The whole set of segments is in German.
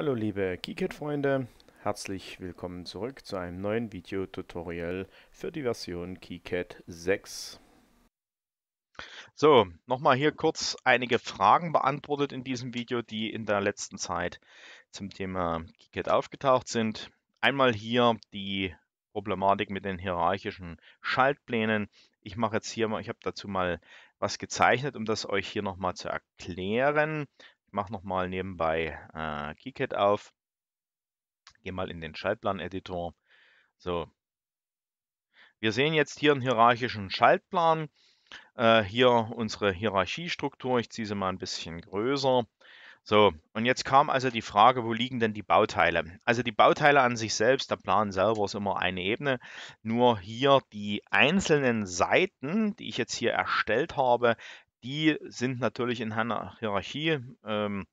Hallo liebe KiCad-Freunde, herzlich willkommen zurück zu einem neuen Videotutorial für die Version KiCad 6. So, nochmal hier kurz einige Fragen beantwortet in diesem Video, die in der letzten Zeit zum Thema KiCad aufgetaucht sind. Einmal hier die Problematik mit den hierarchischen Schaltplänen. Ich mache jetzt hier mal, ich habe dazu mal was gezeichnet, um das euch hier nochmal zu erklären. Mache nochmal nebenbei äh, KiCad auf. Gehe mal in den Schaltplan-Editor. So. Wir sehen jetzt hier einen hierarchischen Schaltplan. Äh, hier unsere Hierarchiestruktur. Ich ziehe sie mal ein bisschen größer. So, und jetzt kam also die Frage, wo liegen denn die Bauteile? Also die Bauteile an sich selbst, der Plan selber ist immer eine Ebene. Nur hier die einzelnen Seiten, die ich jetzt hier erstellt habe, die sind natürlich in einer Hierarchie ähm,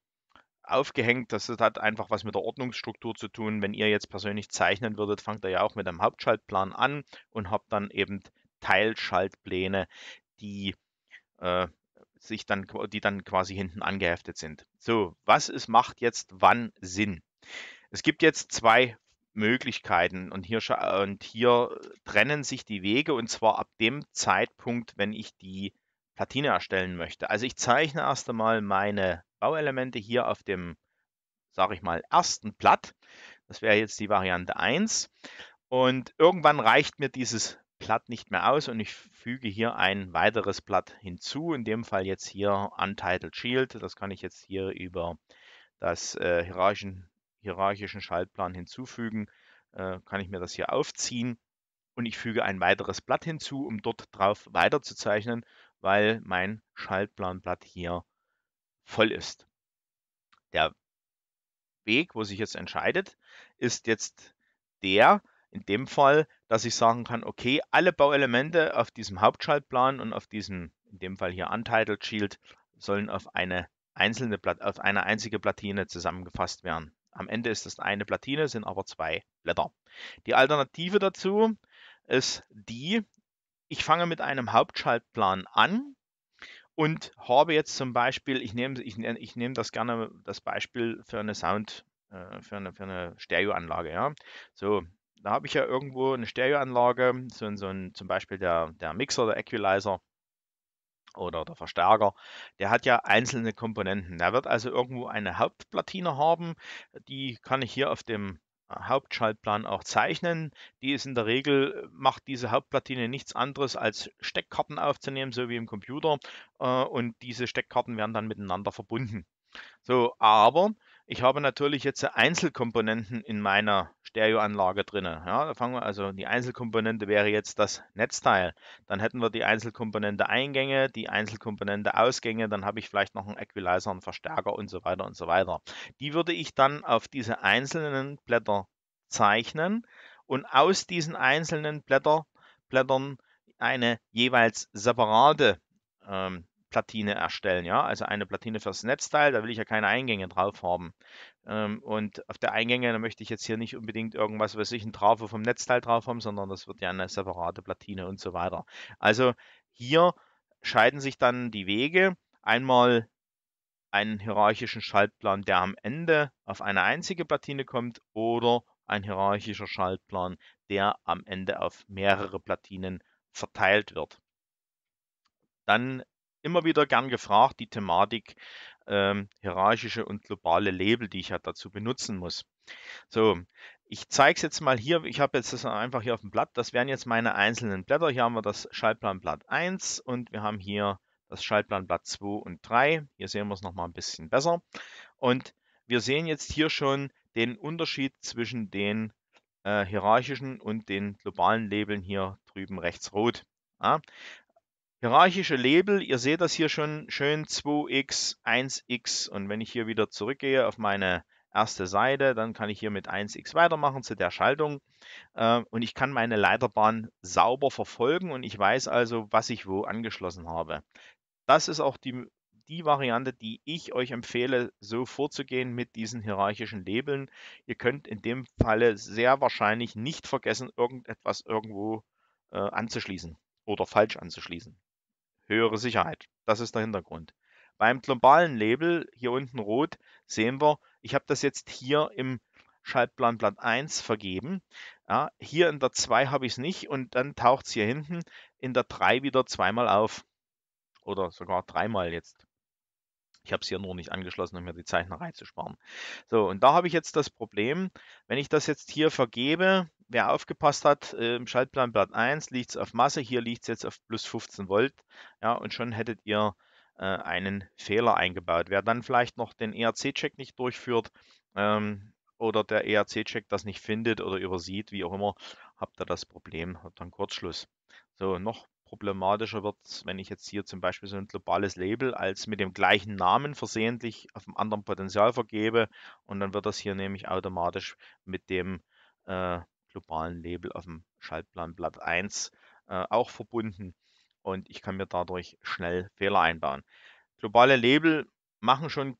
aufgehängt. Das hat einfach was mit der Ordnungsstruktur zu tun. Wenn ihr jetzt persönlich zeichnen würdet, fangt ihr ja auch mit einem Hauptschaltplan an und habt dann eben Teilschaltpläne, die äh, sich dann, die dann quasi hinten angeheftet sind. So, was ist, macht jetzt wann Sinn? Es gibt jetzt zwei Möglichkeiten und hier, und hier trennen sich die Wege und zwar ab dem Zeitpunkt, wenn ich die Platine erstellen möchte. Also ich zeichne erst einmal meine Bauelemente hier auf dem, sage ich mal, ersten Blatt. Das wäre jetzt die Variante 1. Und irgendwann reicht mir dieses Blatt nicht mehr aus und ich füge hier ein weiteres Blatt hinzu. In dem Fall jetzt hier Untitled Shield. Das kann ich jetzt hier über das äh, hierarchischen, hierarchischen Schaltplan hinzufügen. Äh, kann ich mir das hier aufziehen und ich füge ein weiteres Blatt hinzu, um dort drauf weiterzuzeichnen weil mein Schaltplanblatt hier voll ist. Der Weg, wo sich jetzt entscheidet, ist jetzt der, in dem Fall, dass ich sagen kann, okay, alle Bauelemente auf diesem Hauptschaltplan und auf diesem, in dem Fall hier Untitled Shield, sollen auf eine einzelne auf eine einzige Platine zusammengefasst werden. Am Ende ist es eine Platine, sind aber zwei Blätter. Die Alternative dazu ist die, ich fange mit einem Hauptschaltplan an und habe jetzt zum Beispiel, ich nehme, ich, ich nehme das gerne, das Beispiel für eine Sound, äh, für eine, für eine Stereoanlage. Ja? So, da habe ich ja irgendwo eine Stereoanlage, so, so ein, zum Beispiel der, der Mixer, der Equalizer oder der Verstärker, der hat ja einzelne Komponenten. Der wird also irgendwo eine Hauptplatine haben, die kann ich hier auf dem Hauptschaltplan auch zeichnen. Die ist in der Regel, macht diese Hauptplatine nichts anderes als Steckkarten aufzunehmen, so wie im Computer. Äh, und diese Steckkarten werden dann miteinander verbunden. So, aber ich habe natürlich jetzt Einzelkomponenten in meiner Stereoanlage drin. Ja, da fangen wir also, die Einzelkomponente wäre jetzt das Netzteil. Dann hätten wir die Einzelkomponente Eingänge, die Einzelkomponente Ausgänge, dann habe ich vielleicht noch einen Equalizer, einen Verstärker und so weiter und so weiter. Die würde ich dann auf diese einzelnen Blätter zeichnen und aus diesen einzelnen Blätter, Blättern eine jeweils separate ähm, Platine erstellen, ja, also eine Platine fürs Netzteil, da will ich ja keine Eingänge drauf haben. Ähm, und auf der Eingänge, da möchte ich jetzt hier nicht unbedingt irgendwas, was ich ein Trafo vom Netzteil drauf haben, sondern das wird ja eine separate Platine und so weiter. Also hier scheiden sich dann die Wege. Einmal einen hierarchischen Schaltplan, der am Ende auf eine einzige Platine kommt oder ein hierarchischer Schaltplan, der am Ende auf mehrere Platinen verteilt wird. Dann immer wieder gern gefragt, die Thematik ähm, hierarchische und globale Label, die ich ja dazu benutzen muss. So, ich zeige es jetzt mal hier. Ich habe jetzt das einfach hier auf dem Blatt. Das wären jetzt meine einzelnen Blätter. Hier haben wir das Schaltplanblatt 1 und wir haben hier das Schaltplanblatt 2 und 3. Hier sehen wir es nochmal ein bisschen besser. Und wir sehen jetzt hier schon den Unterschied zwischen den äh, hierarchischen und den globalen Labeln hier drüben rechts rot. Ja, Hierarchische Label, ihr seht das hier schon. Schön 2x, 1x und wenn ich hier wieder zurückgehe auf meine erste Seite, dann kann ich hier mit 1x weitermachen zu der Schaltung. Äh, und ich kann meine Leiterbahn sauber verfolgen und ich weiß also, was ich wo angeschlossen habe. Das ist auch die, die Variante, die ich euch empfehle, so vorzugehen mit diesen hierarchischen Labeln. Ihr könnt in dem Falle sehr wahrscheinlich nicht vergessen, irgendetwas irgendwo äh, anzuschließen oder falsch anzuschließen höhere Sicherheit. Das ist der Hintergrund. Beim globalen Label, hier unten rot, sehen wir, ich habe das jetzt hier im Schaltplanblatt 1 vergeben. Ja, hier in der 2 habe ich es nicht und dann taucht es hier hinten in der 3 wieder zweimal auf. Oder sogar dreimal jetzt. Ich habe es hier nur nicht angeschlossen, um mir die Zeichnerei zu sparen. So, und da habe ich jetzt das Problem, wenn ich das jetzt hier vergebe, wer aufgepasst hat, äh, im Schaltplanblatt 1 liegt es auf Masse, hier liegt es jetzt auf plus 15 Volt. Ja, und schon hättet ihr äh, einen Fehler eingebaut. Wer dann vielleicht noch den ERC-Check nicht durchführt ähm, oder der ERC-Check das nicht findet oder übersieht, wie auch immer, habt ihr das Problem, habt dann Kurzschluss. So, noch problematischer wird wenn ich jetzt hier zum Beispiel so ein globales Label als mit dem gleichen Namen versehentlich auf einem anderen Potenzial vergebe und dann wird das hier nämlich automatisch mit dem äh, globalen Label auf dem Schaltplanblatt 1 äh, auch verbunden und ich kann mir dadurch schnell Fehler einbauen. Globale Label machen schon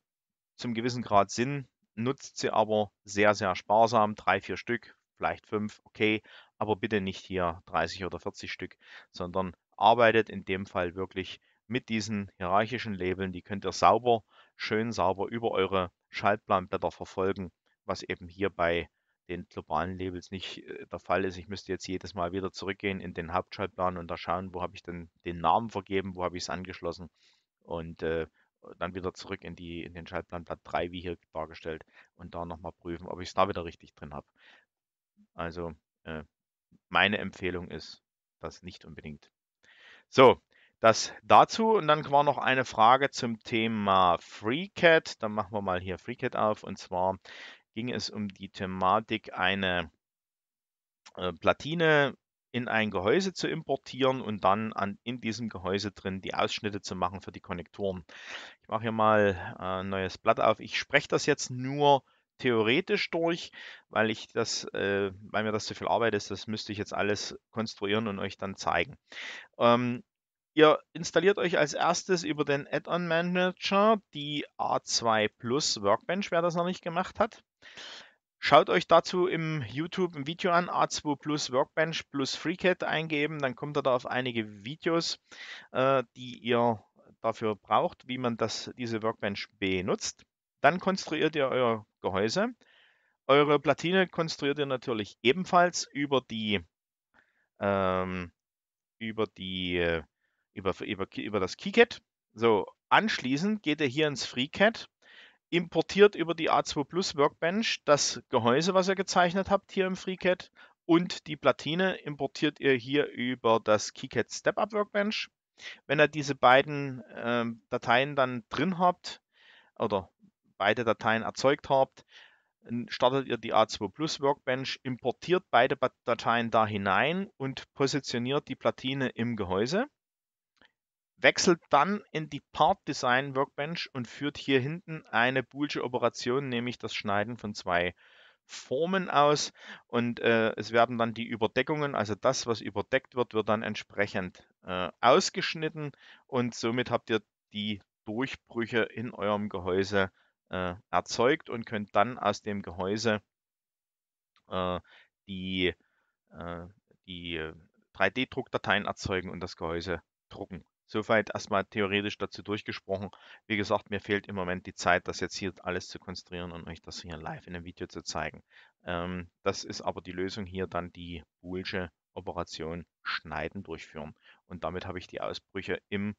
zum gewissen Grad Sinn, nutzt sie aber sehr, sehr sparsam, drei, vier Stück, vielleicht fünf, okay, aber bitte nicht hier 30 oder 40 Stück, sondern arbeitet in dem Fall wirklich mit diesen hierarchischen Labeln. Die könnt ihr sauber, schön sauber über eure Schaltplanblätter verfolgen, was eben hier bei den globalen Labels nicht äh, der Fall ist. Ich müsste jetzt jedes Mal wieder zurückgehen in den Hauptschaltplan und da schauen, wo habe ich denn den Namen vergeben, wo habe ich es angeschlossen und äh, dann wieder zurück in, die, in den Schaltplanblatt 3, wie hier dargestellt, und da nochmal prüfen, ob ich es da wieder richtig drin habe. Also äh, meine Empfehlung ist, das nicht unbedingt. So, das dazu. Und dann war noch eine Frage zum Thema FreeCAD. Dann machen wir mal hier FreeCAD auf. Und zwar ging es um die Thematik, eine äh, Platine in ein Gehäuse zu importieren und dann an, in diesem Gehäuse drin die Ausschnitte zu machen für die Konnektoren. Ich mache hier mal äh, ein neues Blatt auf. Ich spreche das jetzt nur theoretisch durch, weil ich das, äh, weil mir das zu viel Arbeit ist, das müsste ich jetzt alles konstruieren und euch dann zeigen. Ähm, ihr installiert euch als erstes über den Add-on Manager die A2 Plus Workbench, wer das noch nicht gemacht hat. Schaut euch dazu im YouTube ein Video an, A2 Plus Workbench plus FreeCAD eingeben, dann kommt ihr da auf einige Videos, äh, die ihr dafür braucht, wie man das, diese Workbench benutzt. Dann konstruiert ihr euer Gehäuse. Eure Platine konstruiert ihr natürlich ebenfalls über die ähm, über die über, über, über das KeyCAD. So, anschließend geht ihr hier ins FreeCAD, importiert über die A2 Plus Workbench das Gehäuse, was ihr gezeichnet habt hier im FreeCAD und die Platine importiert ihr hier über das KeyCAD Step-Up Workbench. Wenn ihr diese beiden äh, Dateien dann drin habt oder beide Dateien erzeugt habt, startet ihr die A2 Plus Workbench, importiert beide Dateien da hinein und positioniert die Platine im Gehäuse. Wechselt dann in die Part Design Workbench und führt hier hinten eine boolsche Operation, nämlich das Schneiden von zwei Formen aus und äh, es werden dann die Überdeckungen, also das, was überdeckt wird, wird dann entsprechend äh, ausgeschnitten und somit habt ihr die Durchbrüche in eurem Gehäuse äh, erzeugt und könnt dann aus dem Gehäuse äh, die, äh, die 3D-Druckdateien erzeugen und das Gehäuse drucken. Soweit erstmal theoretisch dazu durchgesprochen. Wie gesagt, mir fehlt im Moment die Zeit, das jetzt hier alles zu konstruieren und euch das hier live in einem Video zu zeigen. Ähm, das ist aber die Lösung hier dann die Boolsche Operation Schneiden durchführen. Und damit habe ich die Ausbrüche im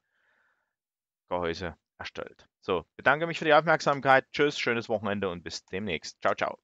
Gehäuse erstellt. So, bedanke mich für die Aufmerksamkeit. Tschüss, schönes Wochenende und bis demnächst. Ciao, ciao.